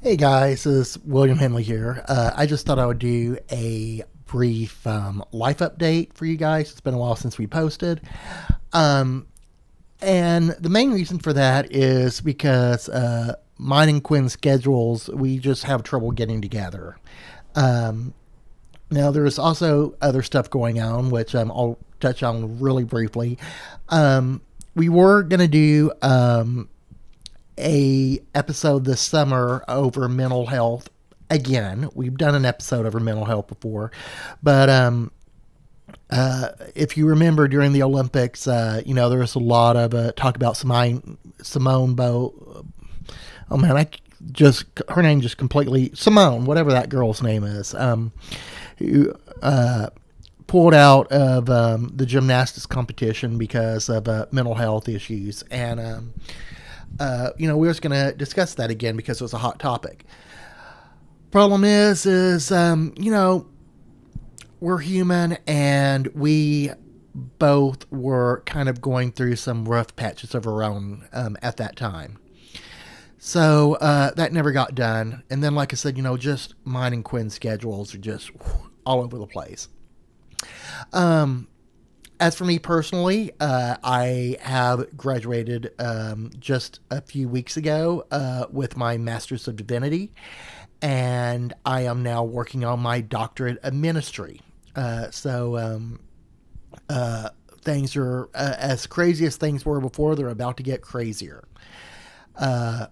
Hey guys, this is William Henley here. Uh, I just thought I would do a brief um, life update for you guys. It's been a while since we posted. Um, and the main reason for that is because uh, mine and Quinn's schedules, we just have trouble getting together. Um, now, there's also other stuff going on, which um, I'll touch on really briefly. Um, we were going to do um, a episode this summer over mental health again. We've done an episode over mental health before, but um, uh, if you remember during the Olympics, uh, you know there was a lot of uh, talk about Simone Simone Bo. Oh man, I just her name just completely Simone, whatever that girl's name is, um, who uh, pulled out of um, the gymnastics competition because of uh, mental health issues, and um, uh, you know, we are just going to discuss that again because it was a hot topic. Problem is, is um, you know, we're human and we both were kind of going through some rough patches of our own um, at that time. So uh, that never got done. And then, like I said, you know, just mine and Quinn's schedules are just all over the place. Um, as for me personally, uh, I have graduated um, just a few weeks ago uh, with my Master's of Divinity, and I am now working on my doctorate of ministry. Uh, so um, uh, things are uh, as crazy as things were before; they're about to get crazier. Uh,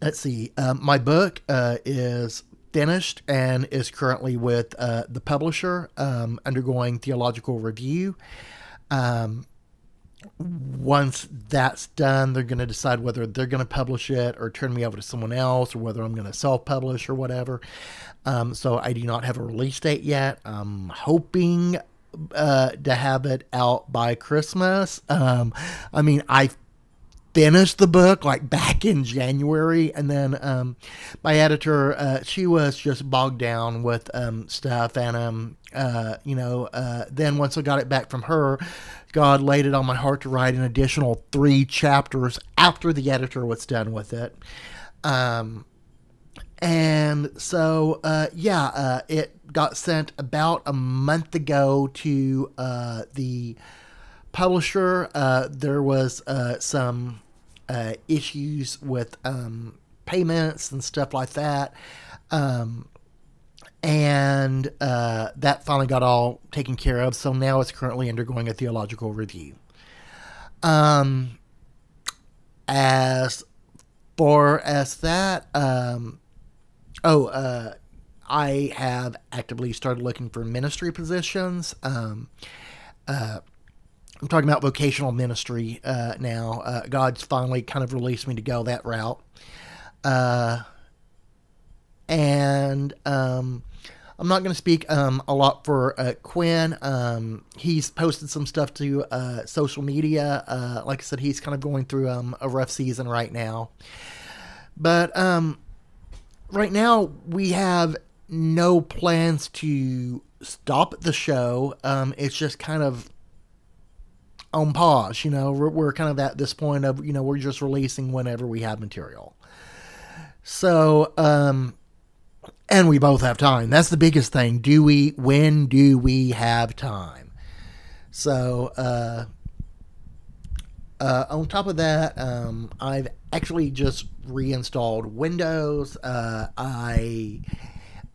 let's see. My book is finished and is currently with uh, the publisher, um, undergoing theological review. Um, once that's done, they're going to decide whether they're going to publish it or turn me over to someone else or whether I'm going to self publish or whatever. Um, so I do not have a release date yet. I'm hoping uh, to have it out by Christmas. Um, I mean, I finished the book like back in January, and then um, my editor, uh, she was just bogged down with um, stuff, and um, uh, you know, uh, then once I got it back from her, God laid it on my heart to write an additional three chapters after the editor was done with it. Um, and so, uh, yeah, uh, it got sent about a month ago to uh, the publisher. Uh, there was uh, some uh, issues with um, payments and stuff like that. Um, and uh, that finally got all taken care of. So now it's currently undergoing a theological review. Um, as far as that, um, oh, uh, I have actively started looking for ministry positions. Um, uh, I'm talking about vocational ministry uh, now. Uh, God's finally kind of released me to go that route. Uh, and um, I'm not going to speak um, a lot for uh, Quinn. Um, he's posted some stuff to uh, social media. Uh, like I said, he's kind of going through um, a rough season right now. But um, right now, we have no plans to stop the show. Um, it's just kind of on pause. You know, we're, we're kind of at this point of, you know, we're just releasing whenever we have material. So, um, and we both have time. That's the biggest thing. Do we, when do we have time? So, uh, uh, on top of that, um, I've actually just reinstalled Windows. Uh, I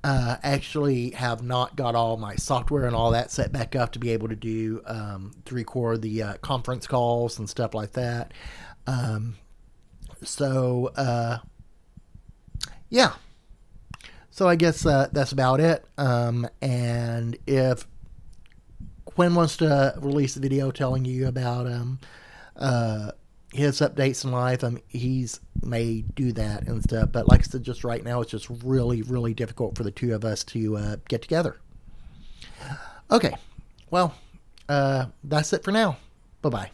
uh, actually have not got all my software and all that set back up to be able to do um, to record the uh, conference calls and stuff like that. Um, so uh, yeah, so I guess uh, that's about it. Um, and if Quinn wants to release a video telling you about um, uh, his updates in life. Um, he's may do that and stuff. But like I said, just right now, it's just really, really difficult for the two of us to uh, get together. Okay, well, uh, that's it for now. Bye bye.